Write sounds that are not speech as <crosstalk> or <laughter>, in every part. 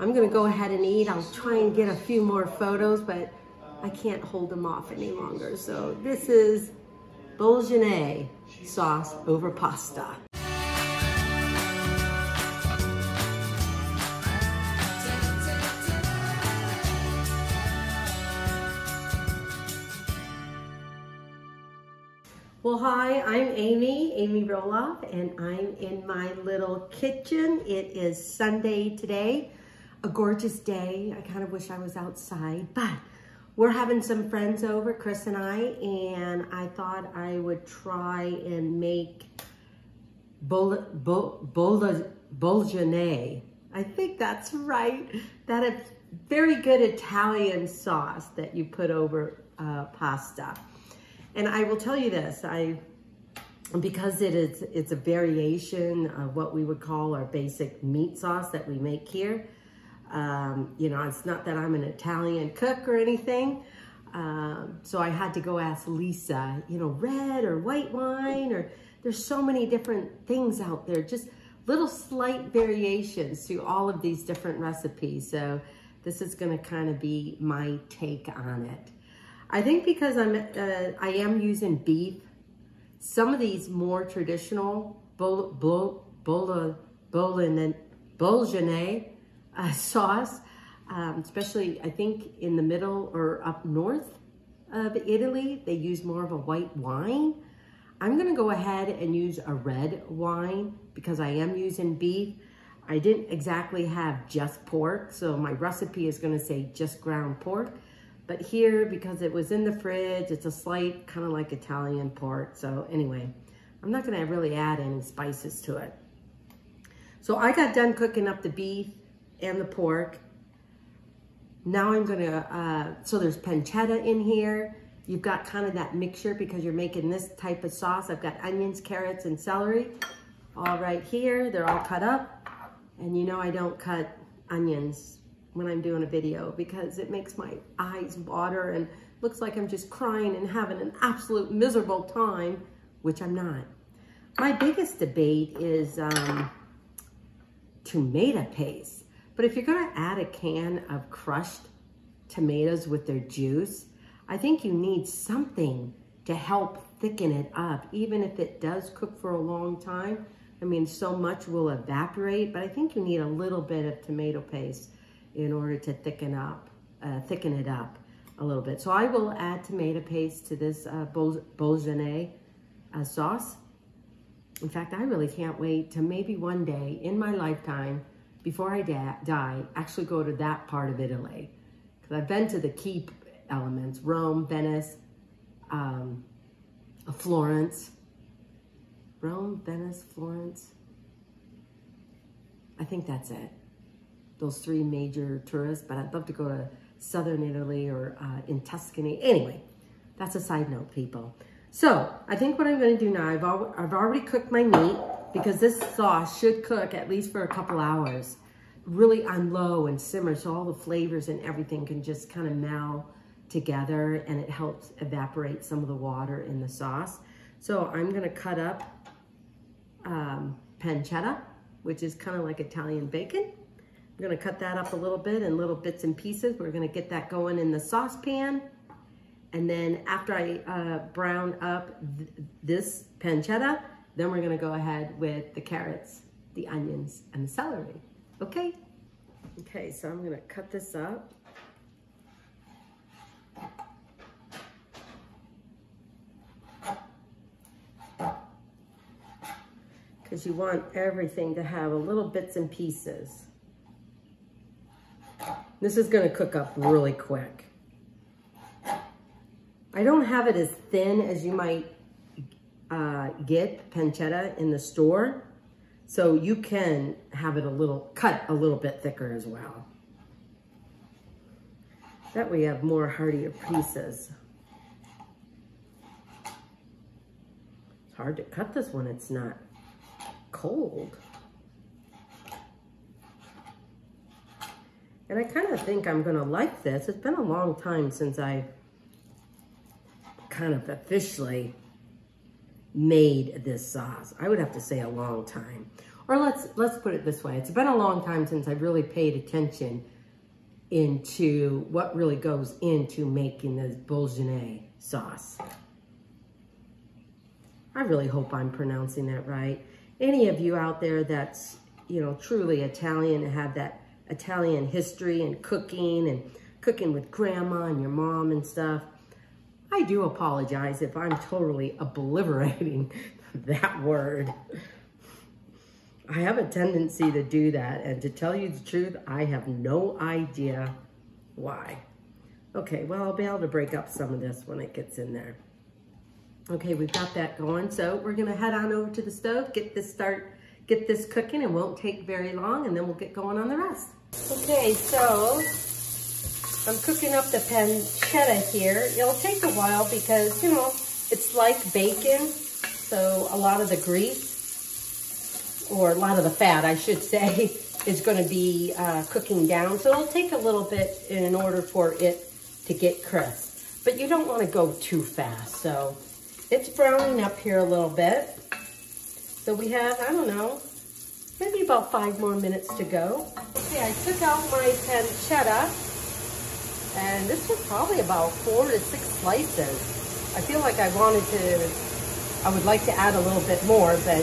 I'm gonna go ahead and eat. I'll try and get a few more photos, but I can't hold them off any longer. So this is Bolognese sauce over pasta. Well, hi, I'm Amy, Amy Roloff, and I'm in my little kitchen. It is Sunday today, a gorgeous day. I kind of wish I was outside, but we're having some friends over, Chris and I, and I thought I would try and make bol, bol, bol, Bologna. I think that's right. That very good Italian sauce that you put over uh, pasta. And I will tell you this, I because it is it's a variation of what we would call our basic meat sauce that we make here. Um, you know, it's not that I'm an Italian cook or anything. Um, so I had to go ask Lisa, you know, red or white wine, or there's so many different things out there, just little slight variations to all of these different recipes. So this is gonna kind of be my take on it. I think because I'm, uh, I am using beef, some of these more traditional bol, bol, bol, Bologna uh, sauce, um, especially I think in the middle or up north of Italy, they use more of a white wine. I'm gonna go ahead and use a red wine because I am using beef. I didn't exactly have just pork, so my recipe is gonna say just ground pork. But here, because it was in the fridge, it's a slight kind of like Italian pork. So anyway, I'm not gonna really add any spices to it. So I got done cooking up the beef and the pork. Now I'm gonna, uh, so there's pancetta in here. You've got kind of that mixture because you're making this type of sauce. I've got onions, carrots, and celery all right here. They're all cut up. And you know I don't cut onions when I'm doing a video because it makes my eyes water and looks like I'm just crying and having an absolute miserable time, which I'm not. My biggest debate is um, tomato paste. But if you're gonna add a can of crushed tomatoes with their juice, I think you need something to help thicken it up, even if it does cook for a long time. I mean, so much will evaporate, but I think you need a little bit of tomato paste in order to thicken up, uh, thicken it up a little bit. So I will add tomato paste to this uh, Bologna uh, sauce. In fact, I really can't wait to maybe one day in my lifetime, before I die, actually go to that part of Italy. Because I've been to the key elements, Rome, Venice, um, Florence. Rome, Venice, Florence. I think that's it those three major tourists, but I'd love to go to southern Italy or uh, in Tuscany. Anyway, that's a side note, people. So I think what I'm going to do now, I've, al I've already cooked my meat because this sauce should cook at least for a couple hours, really on low and simmer so all the flavors and everything can just kind of meld together and it helps evaporate some of the water in the sauce. So I'm going to cut up um, pancetta, which is kind of like Italian bacon. I'm gonna cut that up a little bit in little bits and pieces. We're gonna get that going in the saucepan. And then after I uh, brown up th this pancetta, then we're gonna go ahead with the carrots, the onions, and the celery. Okay? Okay, so I'm gonna cut this up. Because you want everything to have a little bits and pieces. This is gonna cook up really quick. I don't have it as thin as you might uh, get pancetta in the store. So you can have it a little, cut a little bit thicker as well. That way you have more heartier pieces. It's hard to cut this when it's not cold. And I kind of think I'm gonna like this. It's been a long time since I kind of officially made this sauce. I would have to say a long time. or let's let's put it this way. It's been a long time since I've really paid attention into what really goes into making this bourguignon sauce. I really hope I'm pronouncing that right. Any of you out there that's, you know, truly Italian and have that Italian history and cooking and cooking with grandma and your mom and stuff, I do apologize if I'm totally obliterating <laughs> that word. I have a tendency to do that. And to tell you the truth, I have no idea why. Okay, well, I'll be able to break up some of this when it gets in there. Okay, we've got that going. So we're gonna head on over to the stove, get this start, get this cooking. It won't take very long and then we'll get going on the rest. Okay, so I'm cooking up the pancetta here. It'll take a while because, you know, it's like bacon. So a lot of the grease, or a lot of the fat, I should say, <laughs> is gonna be uh, cooking down. So it'll take a little bit in order for it to get crisp. But you don't wanna go too fast. So it's browning up here a little bit. So we have, I don't know, maybe about five more minutes to go. Okay, I took out my pancetta, and this was probably about four to six slices. I feel like I wanted to, I would like to add a little bit more, but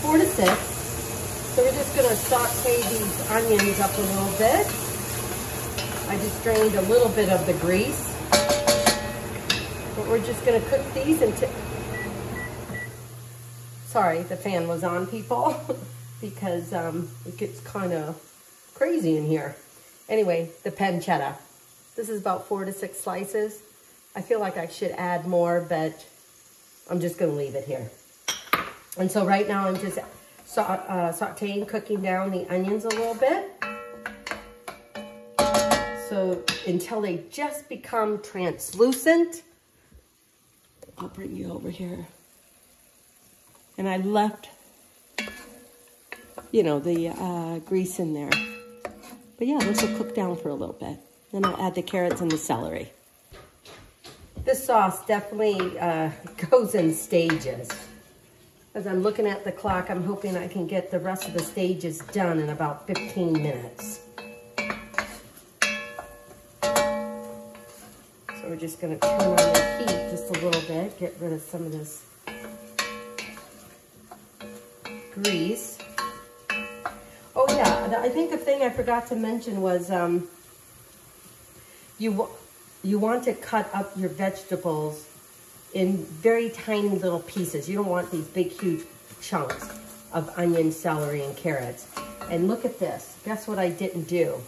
four to six. So we're just gonna saute these onions up a little bit. I just drained a little bit of the grease. But we're just gonna cook these until, sorry, the fan was on people <laughs> because um, it gets kind of crazy in here. Anyway, the pancetta. This is about four to six slices. I feel like I should add more, but I'm just gonna leave it here. And so right now I'm just sa uh, sauteing, cooking down the onions a little bit. So until they just become translucent. I'll bring you over here. And I left, you know, the uh, grease in there. But yeah, this will cook down for a little bit. Then I'll add the carrots and the celery. This sauce definitely uh, <laughs> goes in stages. As I'm looking at the clock, I'm hoping I can get the rest of the stages done in about 15 minutes. So we're just gonna turn on the heat just a little bit, get rid of some of this grease. Oh yeah, I think the thing I forgot to mention was um, you, you want to cut up your vegetables in very tiny little pieces. You don't want these big, huge chunks of onion, celery, and carrots. And look at this. Guess what I didn't do?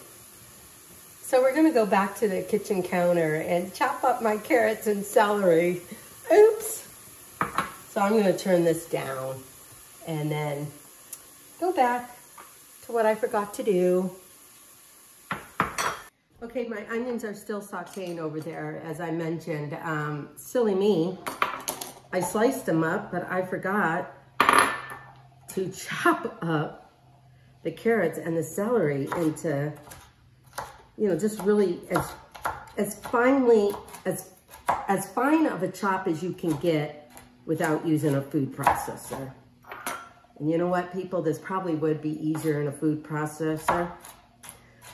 So we're gonna go back to the kitchen counter and chop up my carrots and celery. Oops. So I'm gonna turn this down and then go back to what I forgot to do. Okay, my onions are still sauteing over there, as I mentioned. Um, silly me, I sliced them up, but I forgot to chop up the carrots and the celery into you know, just really as, as finely, as, as fine of a chop as you can get without using a food processor. And you know what, people, this probably would be easier in a food processor.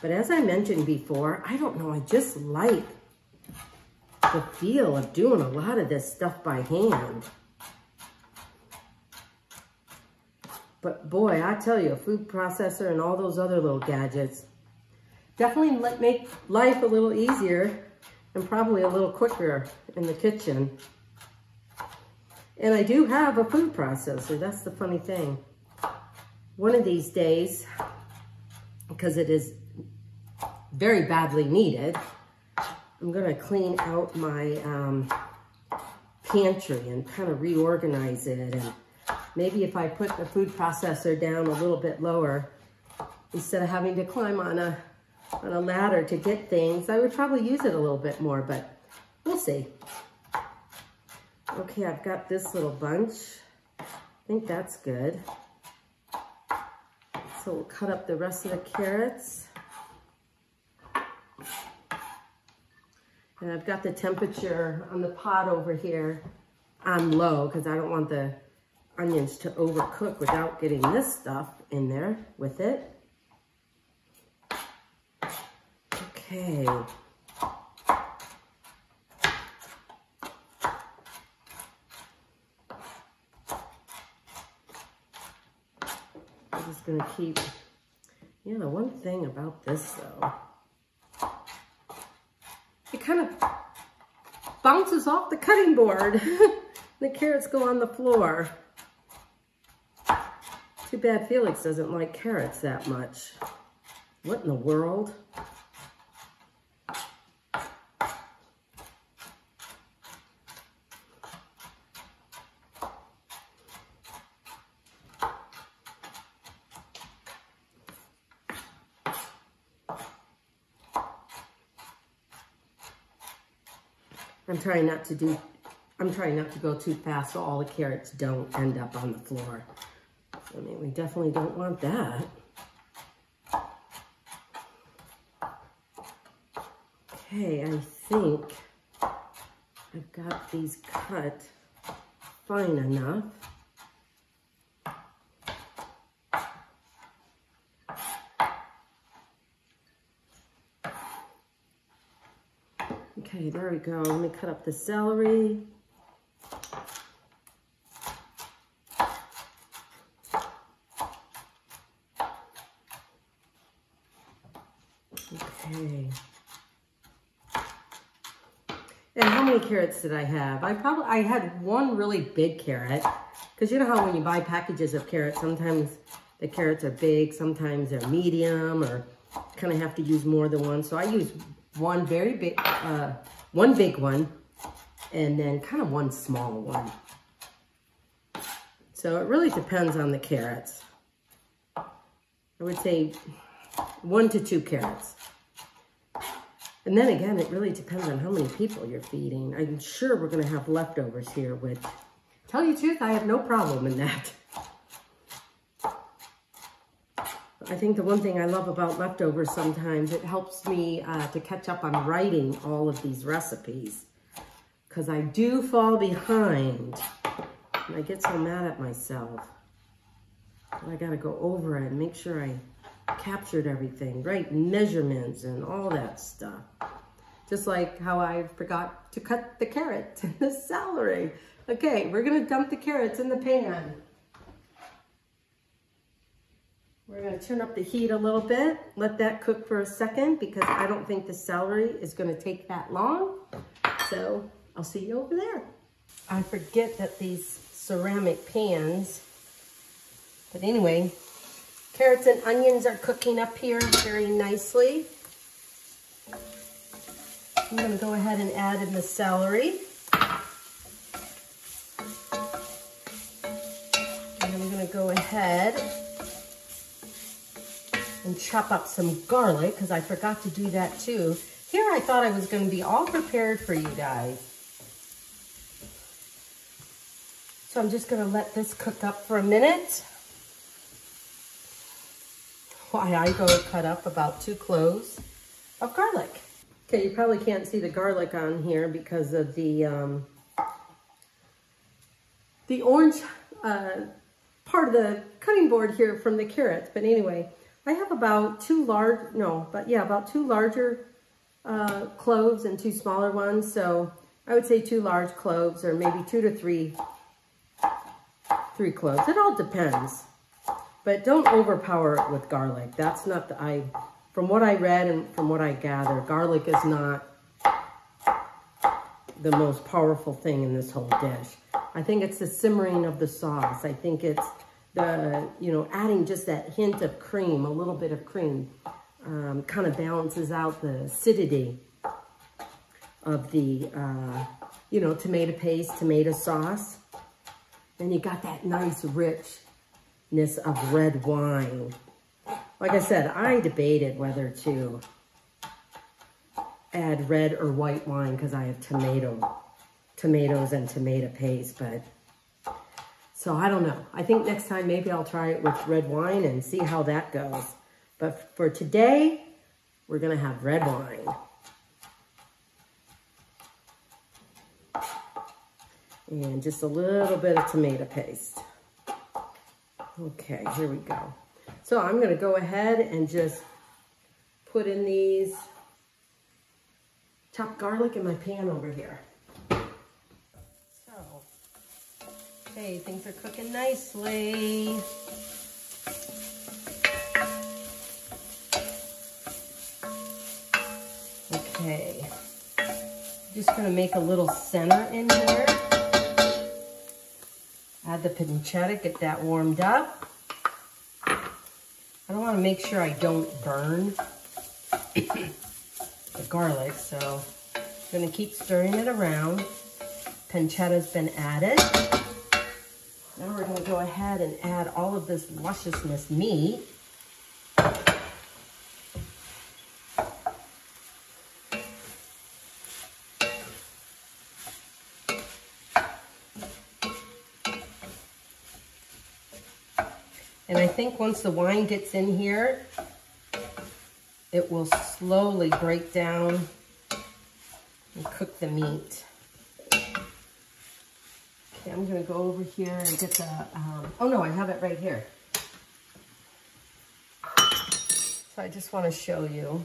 But as I mentioned before, I don't know, I just like the feel of doing a lot of this stuff by hand. But boy, I tell you, a food processor and all those other little gadgets, definitely make life a little easier and probably a little quicker in the kitchen. And I do have a food processor. That's the funny thing. One of these days, because it is very badly needed, I'm going to clean out my um, pantry and kind of reorganize it. And maybe if I put the food processor down a little bit lower, instead of having to climb on a on a ladder to get things. I would probably use it a little bit more, but we'll see. Okay, I've got this little bunch. I think that's good. So we'll cut up the rest of the carrots. And I've got the temperature on the pot over here on low because I don't want the onions to overcook without getting this stuff in there with it. Okay. I'm just gonna keep, yeah, the one thing about this though, it kind of bounces off the cutting board. <laughs> the carrots go on the floor. Too bad Felix doesn't like carrots that much. What in the world? Trying not to do, I'm trying not to go too fast so all the carrots don't end up on the floor. I mean, we definitely don't want that. Okay, I think I've got these cut fine enough. Okay, there we go. Let me cut up the celery. Okay. And how many carrots did I have? I probably, I had one really big carrot. Because you know how when you buy packages of carrots, sometimes the carrots are big, sometimes they're medium, or kind of have to use more than one. So I use one very big, uh, one big one, and then kind of one small one. So it really depends on the carrots. I would say one to two carrots. And then again, it really depends on how many people you're feeding. I'm sure we're going to have leftovers here, which, tell you truth, I have no problem in that. <laughs> I think the one thing I love about leftovers sometimes, it helps me uh, to catch up on writing all of these recipes. Because I do fall behind. And I get so mad at myself. I got to go over it and make sure I captured everything, right? Measurements and all that stuff. Just like how I forgot to cut the carrots <laughs> and the celery. Okay, we're gonna dump the carrots in the pan. We're gonna turn up the heat a little bit, let that cook for a second because I don't think the celery is gonna take that long. So I'll see you over there. I forget that these ceramic pans, but anyway, Carrots and onions are cooking up here very nicely. I'm to go ahead and add in the celery. And I'm going to go ahead and chop up some garlic because I forgot to do that too. Here I thought I was going to be all prepared for you guys. So I'm just going to let this cook up for a minute why I go cut up about two cloves of garlic. Okay, you probably can't see the garlic on here because of the um, the orange uh, part of the cutting board here from the carrots. But anyway, I have about two large, no, but yeah, about two larger uh, cloves and two smaller ones. So I would say two large cloves or maybe two to three, three cloves. It all depends. But don't overpower it with garlic. That's not the, I, from what I read and from what I gather, garlic is not the most powerful thing in this whole dish. I think it's the simmering of the sauce. I think it's the, you know, adding just that hint of cream, a little bit of cream, um, kind of balances out the acidity of the, uh, you know, tomato paste, tomato sauce. Then you got that nice, richness of red wine. Like I said, I debated whether to add red or white wine because I have tomato, tomatoes and tomato paste, but so I don't know. I think next time maybe I'll try it with red wine and see how that goes. But for today, we're gonna have red wine. And just a little bit of tomato paste. Okay, here we go. So I'm gonna go ahead and just put in these chopped garlic in my pan over here. So, okay, things are cooking nicely. Okay, just gonna make a little center in here. Add the pancetta, get that warmed up. I don't wanna make sure I don't burn <coughs> the garlic, so I'm gonna keep stirring it around. Pancetta's been added. Now we're gonna go ahead and add all of this lusciousness meat. And I think once the wine gets in here, it will slowly break down and cook the meat. Okay, I'm gonna go over here and get the, um, oh no, I have it right here. So I just wanna show you.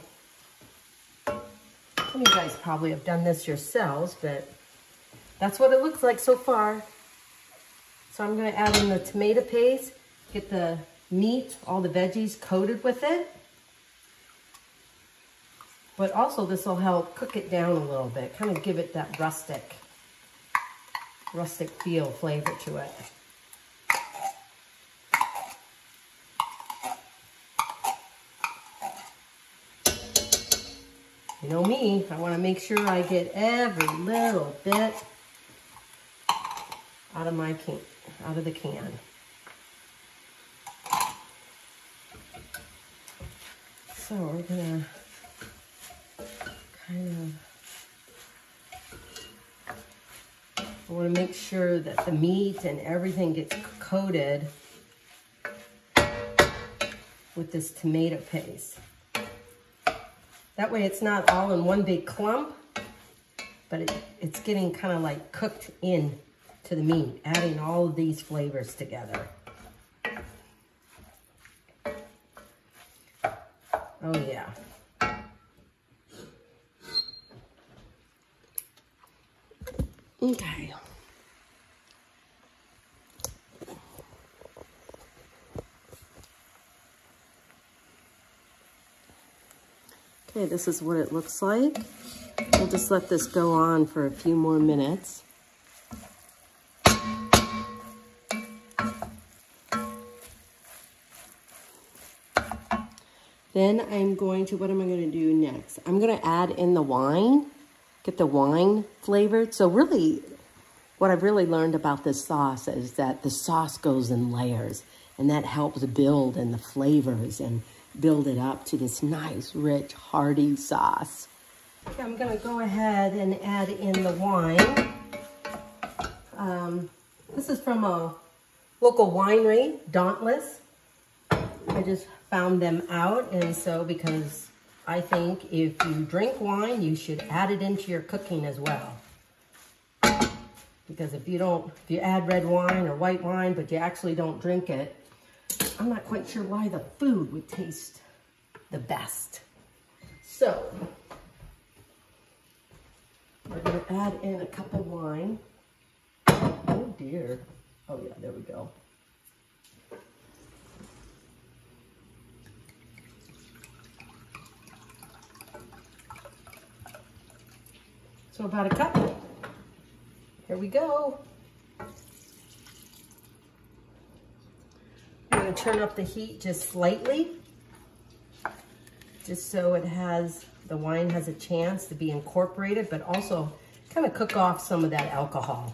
Some of you guys probably have done this yourselves, but that's what it looks like so far. So I'm gonna add in the tomato paste, get the meat, all the veggies coated with it. But also this will help cook it down a little bit, kind of give it that rustic, rustic feel flavor to it. You know me, I want to make sure I get every little bit out of my can, out of the can. So we're gonna kind of, I want to make sure that the meat and everything gets coated with this tomato paste. That way it's not all in one big clump, but it, it's getting kind of like cooked in to the meat, adding all of these flavors together. Oh yeah. Okay. Okay, this is what it looks like. We'll just let this go on for a few more minutes. Then I'm going to, what am I going to do next? I'm going to add in the wine get the wine flavored. So really, what I've really learned about this sauce is that the sauce goes in layers and that helps build and the flavors and build it up to this nice, rich, hearty sauce. I'm gonna go ahead and add in the wine. Um, this is from a local winery, Dauntless. I just found them out and so because I think if you drink wine, you should add it into your cooking as well. Because if you don't, if you add red wine or white wine, but you actually don't drink it, I'm not quite sure why the food would taste the best. So, we're gonna add in a cup of wine. Oh dear. Oh yeah, there we go. So about a cup. Here we go. Gonna turn up the heat just slightly, just so it has, the wine has a chance to be incorporated, but also kind of cook off some of that alcohol.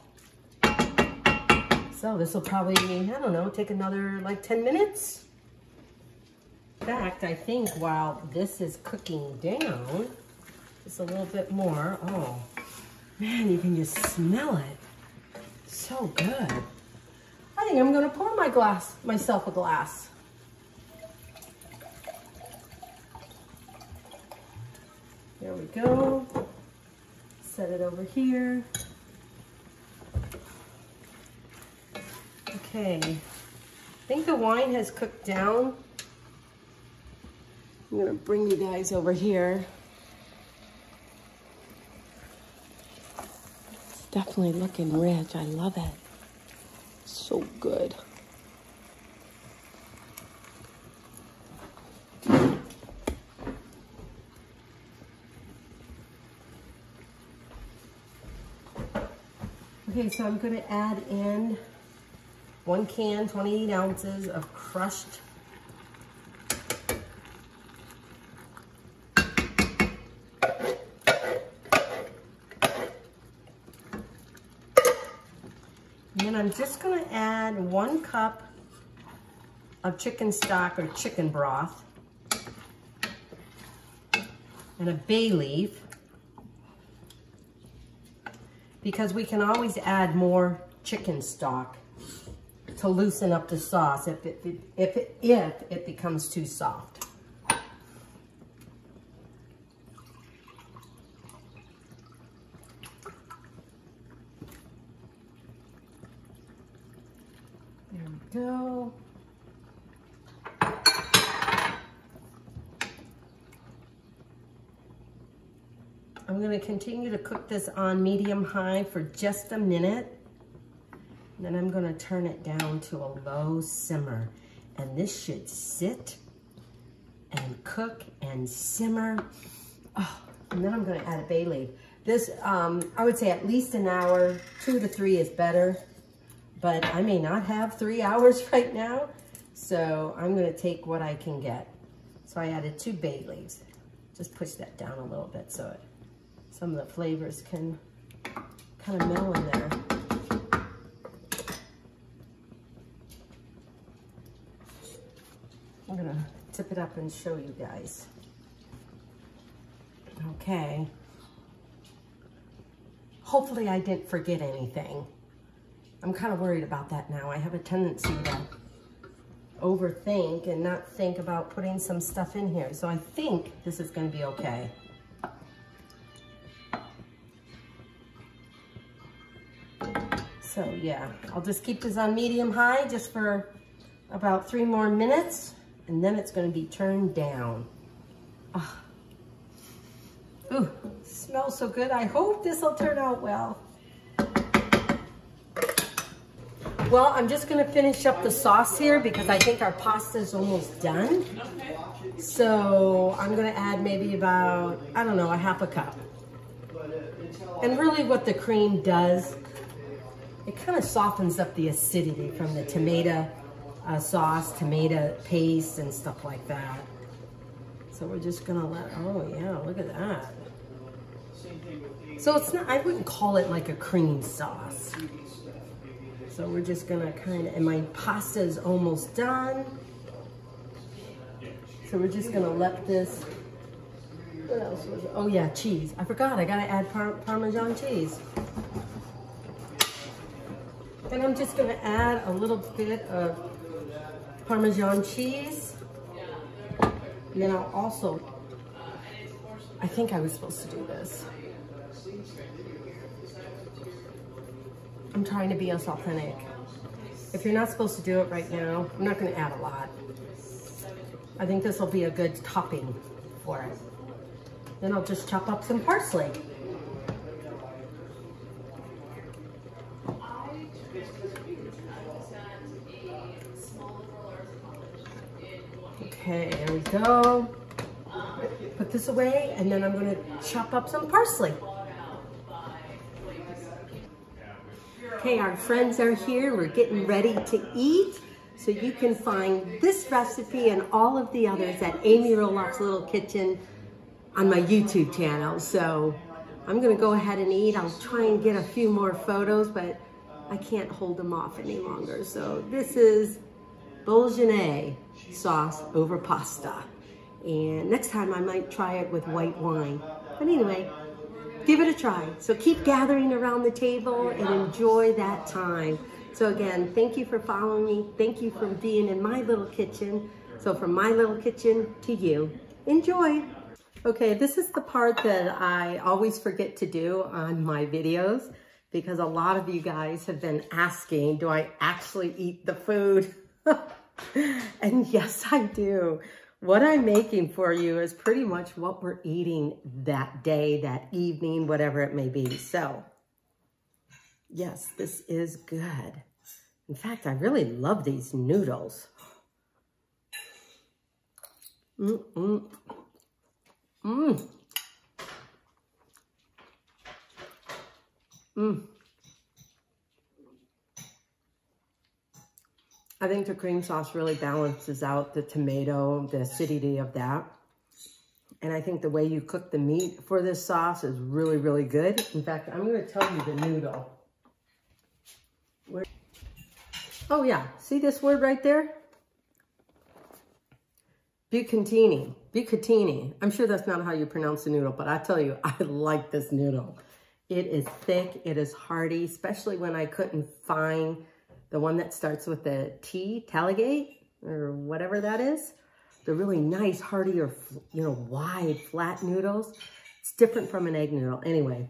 So this will probably, I don't know, take another like 10 minutes. In fact, I think while this is cooking down, just a little bit more. Oh, man, you can just smell it. So good. I think I'm gonna pour my glass, myself a glass. There we go. Set it over here. Okay. I think the wine has cooked down I'm gonna bring you guys over here. It's definitely looking rich. I love it. So good. Okay, so I'm gonna add in one can, 28 ounces of crushed And I'm just gonna add one cup of chicken stock or chicken broth and a bay leaf because we can always add more chicken stock to loosen up the sauce if it, if it, if it becomes too soft. There we go. I'm gonna continue to cook this on medium high for just a minute. Then I'm gonna turn it down to a low simmer. And this should sit and cook and simmer. Oh, and then I'm gonna add a bay leaf. This, um, I would say at least an hour, two to three is better, but I may not have three <laughs> hours right now. So I'm gonna take what I can get. So I added two bay leaves. Just push that down a little bit so it some of the flavors can kind of meld in there. I'm gonna tip it up and show you guys. Okay. Hopefully I didn't forget anything. I'm kind of worried about that now. I have a tendency to overthink and not think about putting some stuff in here. So I think this is gonna be okay. So yeah, I'll just keep this on medium high just for about three more minutes and then it's gonna be turned down. Oh. Ooh, smells so good. I hope this will turn out well. Well, I'm just gonna finish up the sauce here because I think our pasta is almost done. So I'm gonna add maybe about, I don't know, a half a cup. And really what the cream does it kind of softens up the acidity from the tomato uh, sauce, tomato paste, and stuff like that. So we're just gonna let, oh yeah, look at that. So it's not, I wouldn't call it like a cream sauce. So we're just gonna kind of, and my pasta is almost done. So we're just gonna let this, what else was it? Oh yeah, cheese. I forgot, I gotta add par Parmesan cheese. And I'm just gonna add a little bit of Parmesan cheese. And then I'll also, I think I was supposed to do this. I'm trying to be as authentic. If you're not supposed to do it right now, I'm not gonna add a lot. I think this will be a good topping for it. Then I'll just chop up some parsley. Okay, there we go. Put this away, and then I'm gonna chop up some parsley. Okay, our friends are here. We're getting ready to eat. So you can find this recipe and all of the others at Amy Roloff's Little Kitchen on my YouTube channel. So I'm gonna go ahead and eat. I'll try and get a few more photos, but I can't hold them off any longer. So this is Bologna sauce over pasta. And next time I might try it with white wine. But anyway, give it a try. So keep gathering around the table and enjoy that time. So again, thank you for following me. Thank you for being in my little kitchen. So from my little kitchen to you, enjoy. Okay, this is the part that I always forget to do on my videos because a lot of you guys have been asking, do I actually eat the food? <laughs> and yes, I do. What I'm making for you is pretty much what we're eating that day, that evening, whatever it may be. So, yes, this is good. In fact, I really love these noodles. Mmm, mmm, mmm. Mmm. I think the cream sauce really balances out the tomato, the acidity of that. And I think the way you cook the meat for this sauce is really, really good. In fact, I'm going to tell you the noodle. Where... Oh yeah, see this word right there? Bucatini, bucatini. I'm sure that's not how you pronounce the noodle, but I tell you, <laughs> I like this noodle. It is thick, it is hearty, especially when I couldn't find the one that starts with the T, Talligate, or whatever that is. The really nice, hearty, or, you know, wide, flat noodles. It's different from an egg noodle. Anyway,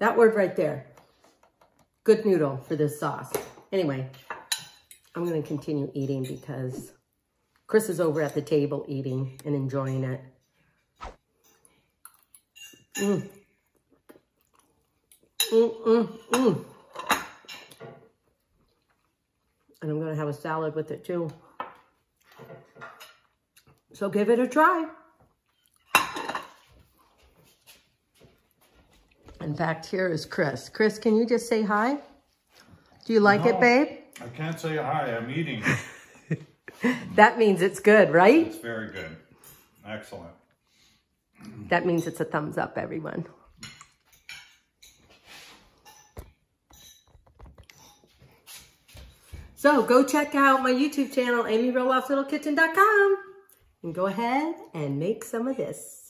that word right there. Good noodle for this sauce. Anyway, I'm going to continue eating because Chris is over at the table eating and enjoying it. Mmm. Mmm, mmm, mmm. And I'm going to have a salad with it too. So give it a try. In fact, here is Chris. Chris, can you just say hi? Do you like no, it, babe? I can't say hi. I'm eating. <laughs> that means it's good, right? It's very good. Excellent. That means it's a thumbs up, everyone. So go check out my YouTube channel, amyroloffslittlekitchen.com and go ahead and make some of this.